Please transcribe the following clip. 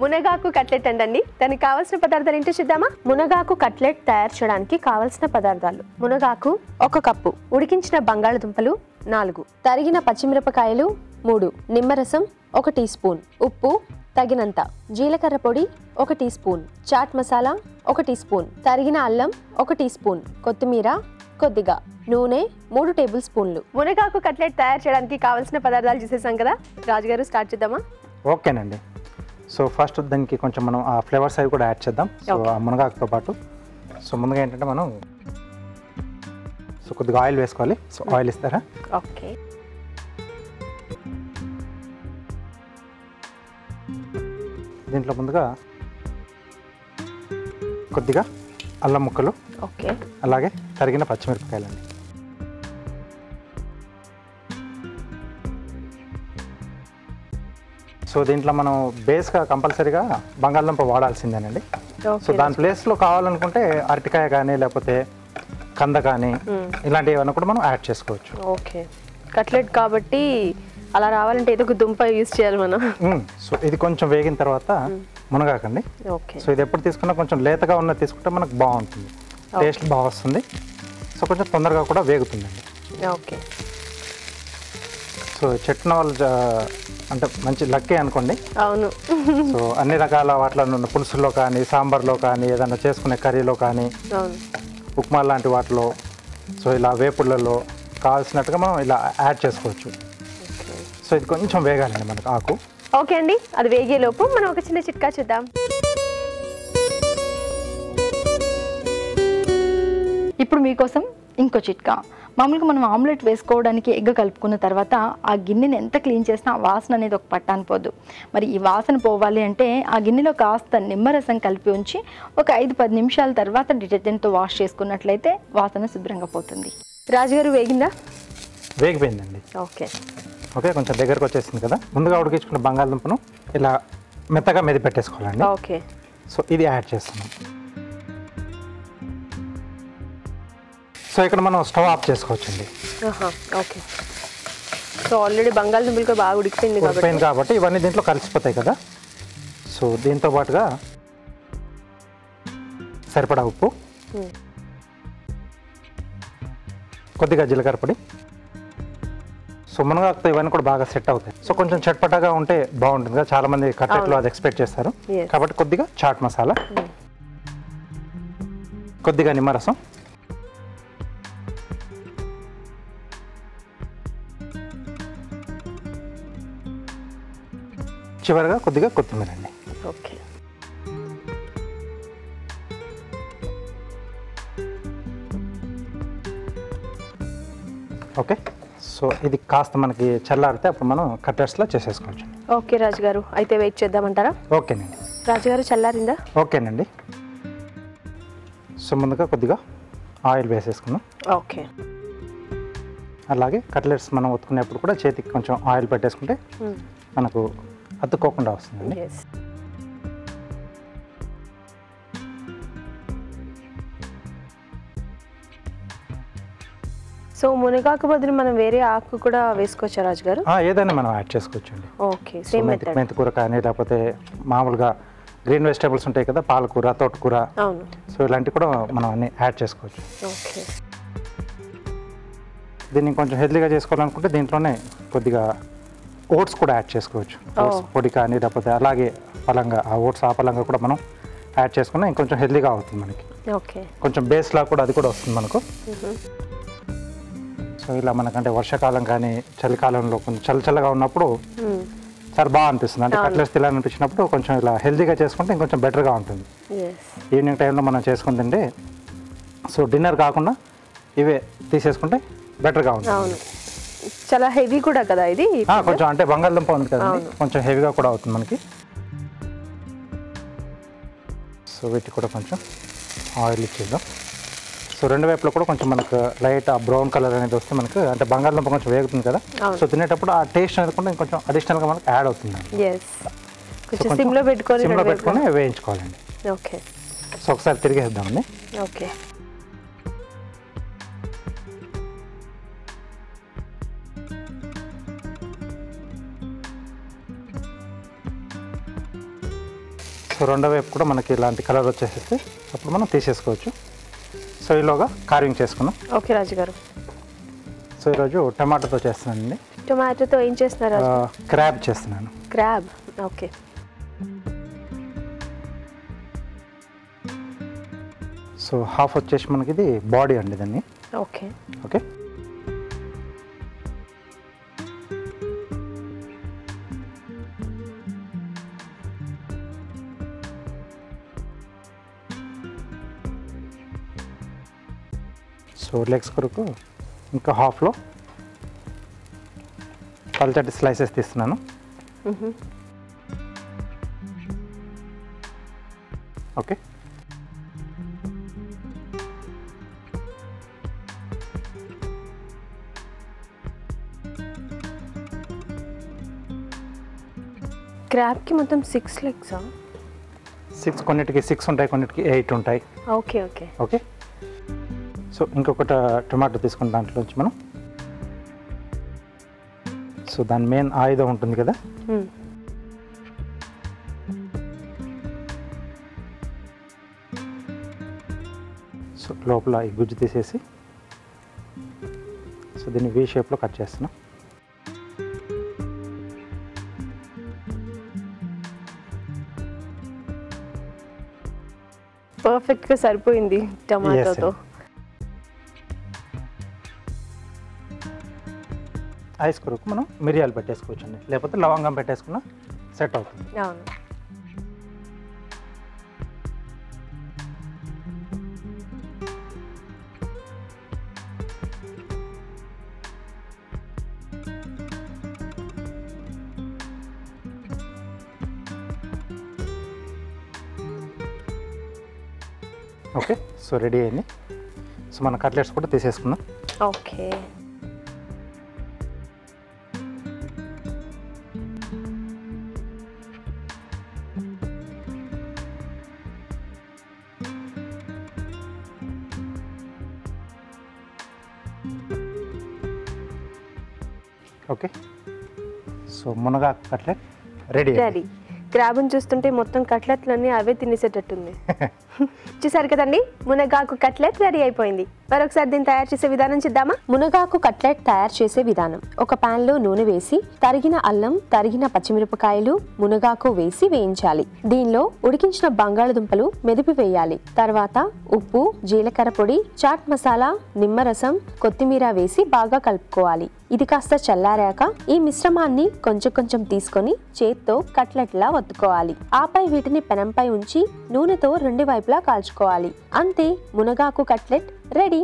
మునగాకు కట్లెట్ అండి దానికి కావాల్సిన పదార్థాలు ఏంటో చూద్దామా? మునగాకు కట్లెట్ తయారు చేయడానికి కావాల్సిన పదార్థాలు. మునగాకు ఒక కప్పు ఉడికించిన బంగాళదుంపలు నాలుగు తరిగిన పచ్చిమిరపకాయలు మూడు నిమ్మరసం ఒక టీ స్పూన్ ఉప్పు తగినంత జీలకర్ర పొడి ఒక టీ స్పూన్ చాట్ మసాలా ఒక టీ స్పూన్ తరిగిన అల్లం ఒక టీ స్పూన్ కొత్తిమీర కొద్దిగా నూనె మూడు టేబుల్ స్పూన్లు. మునగాకు కట్లెట్ తయారు చేయడానికి కావాల్సిన పదార్థాలు చూసేసాం కదా? రాజుగారు స్టార్ట్ చేద్దామా? ఓకేనండి. సో ఫస్ట్ దానికి కొంచెం మనం ఆ ఫ్లేవర్స్ అవి కూడా యాడ్ చేద్దాం. సో. ఆ మునగాకుతో పాటు. సో ముందుగా ఏంటంటే మనం సో కొద్దిగా ఆయిల్ వేసుకోవాలి. సో ఆయిల్ ఇస్తారా? ఓకే దీంట్లో ముందుగా కొద్దిగా అల్లం ముక్కలు. ఓకే అలాగే తరిగిన పచ్చిమిరపకాయలండి. సో దీంట్లో మనం బేస్గా కంపల్సరీగా బంగాళదుంప వాడాల్సిందేనండి. సో దాని ప్లేస్లో కావాలనుకుంటే అరటికాయ కానీ లేకపోతే కంద కానీ ఇలాంటివి ఏమైనా కూడా మనం యాడ్ చేసుకోవచ్చు. ఓకే. కట్లెట్ కాబట్టి అలా రావాలంటే ఏదో ఒక దుంప యూజ్ చేయాలి మనం. సో ఇది కొంచెం వేగిన తర్వాత మునగాకండి. ఓకే. సో ఇది ఎప్పుడు తీసుకున్నా కొంచెం లేతగా ఉన్నది తీసుకుంటే మనకు బాగుంటుంది. టేస్ట్ బాగా వస్తుంది. సో కొంచెం తొందరగా కూడా వేగుతుందండి. ఓకే. సో చెట్టిన వాళ్ళు అంటే మంచి లక్కీ అనుకోండి. అవును. సో అన్ని రకాల వాటిలో ఉన్న పులుసుల్లో కానీ సాంబార్లో కానీ ఏదైనా చేసుకునే కర్రీలో కానీ ఉప్మా లాంటి వాటిలో సో ఇలా వేపుళ్ళలో కావాల్సినట్టుగా మనం ఇలా యాడ్ చేసుకోవచ్చు. సో ఇది కొంచెం వేగాలండి మనకు ఆకు. ఓకే అండి. అది వేగే లోపు మనం ఒక చిన్న చిట్కా చూద్దాం. ఇప్పుడు మీకోసం ఇంకో చిట్కా. మామూలుగా మనం ఆమ్లెట్ వేసుకోవడానికి ఎగ్ కలుపుకున్న తర్వాత ఆ గిన్నెని ఎంత క్లీన్ చేసినా ఆ వాసన అనేది ఒక పట్టాను పోదు. మరి ఈ వాసన పోవాలి అంటే ఆ గిన్నెలో కాస్త నిమ్మరసం కలిపి ఉంచి ఒక ఐదు పది నిమిషాల తర్వాత డిటర్జెంట్తో వాష్ చేసుకున్నట్లయితే వాసన శుభ్రంగా పోతుంది. రాజుగారు వేగిందా? వేగిపోయిందండి. ఓకే. ఓకే కొంచెం దగ్గరకు వచ్చేసింది కదా. ముందుగా ఉడికించుకున్న బంగాళదుంపను ఇలా మెత్తగా మెది పెట్టేసుకోవాలండి ఓకే. సో ఇది యాడ్ చేస్తున్నాం. సో ఇక్కడ మనం స్టవ్ ఆఫ్ చేసుకోవచ్చండి. ఓకే. సో ఆల్రెడీ బంగాళదుంపలు కూడా బాగా ఉడికిపోయింది ఉడిపోయింది కాబట్టి ఇవన్నీ దీంట్లో కలిసిపోతాయి కదా. సో దీంతో పాటుగా సరిపడా ఉప్పు. కొద్దిగా జీలకర్ర పొడి. సో మునగాకుతో ఇవన్నీ కూడా బాగా సెట్ అవుతాయి. సో కొంచెం చట్పటాగా ఉంటే బాగుంటుంది కదా. చాలా మంది కట్టెట్లో అది ఎక్స్పెక్ట్ చేస్తారు. కాబట్టి కొద్దిగా చాట్ మసాలా కొద్దిగా నిమ్మరసం చివరిగా కొద్దిగా కొత్తిమీర అండి. ఓకే. ఓకే. సో ఇది కాస్త మనకి చల్లారితే అప్పుడు మనం కట్టర్స్లో చేసేసుకోవచ్చు. ఓకే రాజుగారు. అయితే వెయిట్ చేద్దామంటారా? ఓకేనండి. రాజుగారు చల్లారిందా? ఓకేనండి. సో ముందుగా కొద్దిగా ఆయిల్ వేసేసుకున్నాం ఓకే. అలాగే కట్లెట్స్ మనం ఉతుకునేప్పుడు కూడా చేతికి కొంచెం ఆయిల్ పెట్టేసుకుంటే మనకు అతుక్కోకుండా వస్తుందండి. సో మునగాకు బదులు మనం వేరే ఆకు కూడా వేసుకోవచ్చా రాజుగారు ఆ, ఏదైనా మనం యాడ్ చేసుకోవచ్చండి. ఓకే సో సేమ్ మెంతి మెంతికూర కానీ లేకపోతే మామూలుగా గ్రీన్ వెజిటేబుల్స్ ఉంటాయి కదా పాలకూర తోటకూర. సో ఇలాంటివి కూడా మనం అన్ని యాడ్ చేసుకోవచ్చు. ఓకే దీన్ని కొంచెం హెల్దీగా చేసుకోవాలనుకుంటే దీంట్లోనే కొద్దిగా ఓట్స్ కూడా యాడ్ చేసుకోవచ్చు. ఓట్స్ పొడి కానీ లేకపోతే అలాగే పలంగా ఆ ఓట్స్ ఆ పలంగా కూడా మనం యాడ్ చేసుకున్నా ఇంకొంచెం హెల్దీగా అవుతుంది మనకి. ఓకే. కొంచెం బేస్లా కూడా అది కూడా వస్తుంది మనకు. సో ఇలా మనకంటే వర్షాకాలం కానీ చలికాలంలో కొంచెం చల్ల చల్లగా ఉన్నప్పుడు చాలా బాగా అనిపిస్తుంది. అంటే కట్లెట్స్ తినాలనిపించినప్పుడు కొంచెం ఇలా హెల్దీగా చేసుకుంటే ఇంకొంచెం బెటర్గా ఉంటుంది. ఈవినింగ్ టైంలో మనం చేసుకుని తింటే సో డిన్నర్ కాకుండా ఇవే తీసేసుకుంటే బెటర్గా ఉంటుంది. చాలా హెవీ కూడా కదా ఇది కొంచెం అంటే బంగాళదుంప ఉంది కదండి. కొంచెం హెవీగా కూడా అవుతుంది మనకి. సో వీటికి కూడా కొంచెం ఆయిల్ ఇచ్చేద్దాం. సో రెండు వైపులో కూడా కొంచెం మనకు లైట్ ఆ బ్రౌన్ కలర్ అనేది వస్తే మనకు అంటే బంగాళదుంప కొంచెం వేగుతుంది కదా. సో తినేటప్పుడు ఆ టేస్ట్ అనేది కూడా ఇంకొంచెం అడిషనల్గా మనకు యాడ్ అవుతుంది కొంచెం సిమ్లో పెట్టుకొని సిమ్లో. పెట్టుకొని వేయించుకోవాలండి. ఓకే సో ఒకసారి తిరిగేద్దామండి. ఓకే రెండో వైపు కూడా మనకి ఇలాంటి కలర్ వచ్చేసేస్తే అప్పుడు మనం తీసేసుకోవచ్చు. సో ఈలోగా కార్వింగ్ చేసుకున్నాం ఓకే రాజు గారు. సో ఈరోజు టమాటోతో చేస్తున్నానండి. టొమాటోతో ఏం చేస్తున్నారు క్రాబ్ చేస్తున్నాను. Crab okay. సో హాఫ్ వచ్చేసి మనకి ఇది బాడీ అండి దాన్ని. ఓకే. ఓకే? సో లెగ్స్ కొరకు ఇంకా హాఫ్లో పల్చటి స్లైసెస్ తీస్తున్నాను. ఓకే. క్రాబ్కి మొత్తం సిక్స్ లెగ్సా సిక్స్ కొన్నిటికి సిక్స్ ఉంటాయి కొన్నిటికి ఎయిట్ ఉంటాయి. Okay okay okay. సో ఇంకొకటి టొమాటో తీసుకున్న దాంట్లోంచి మనం. సో దాని మెయిన్ ఆయుధం ఉంటుంది కదా? సో లోపల ఈ గుజ్జు తీసేసి సో దీన్ని వీ షేప్లో కట్ చేస్తున్నాం. పర్ఫెక్ట్గా సరిపోయింది టమాటోతో. ఐస్ కొరకు మనం మిరియాలు పెట్టేసుకోవచ్చు అండి లేకపోతే లవంగం పెట్టేసుకున్నా సెట్ అవుతుంది. అవును. ఓకే సో రెడీ అయింది. సో మన కట్లెట్స్ కూడా తీసేసుకుందాం. ఓకే. ఓకే. సో మునగాకు కట్లెట్ రెడీ రెడీ. క్రాబ్ని చూస్తుంటే మొత్తం కట్లెట్లన్నీ అవే తినేసేటట్టుంది. చూసారు కదండి? మునగాకు కట్లెట్ రెడీ అయిపోయింది. మరొకసారి దీన్ని తయారు చేసే విధానం చేద్దామా? మునగాకు కట్లెట్ తయారు చేసే విధానం. ఒక పాన్లో నూనె వేసి తరిగిన అల్లం తరిగిన పచ్చిమిరపకాయలు మునగాకు వేసి వేయించాలి. దీనిలో ఉడికించిన బంగాళదుంపలు మెదిపి వేయాలి. తర్వాత ఉప్పు జీలకర్ర పొడి చాట్ మసాలా నిమ్మరసం కొత్తిమీర వేసి బాగా కలుపుకోవాలి. ఇది కాస్త చల్లారాక ఈ మిశ్రమాన్ని కొంచెం కొంచెం తీసుకొని చేత్తో కట్లెట్లా వత్తుకోవాలి. ఆపై వీటిని పెనంపై ఉంచి నూనెతో రెండు వైపులా కాల్చుకోవాలి. అంతే మునగాకు కట్లెట్ రెడీ